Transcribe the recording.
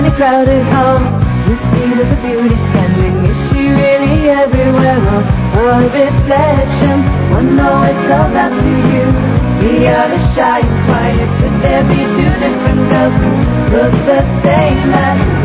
in a crowded hall. You see that the beauty standing Is she really everywhere? or a reflection One always calls out to you. We are the shy and quiet Could there be two different girls. Look the same as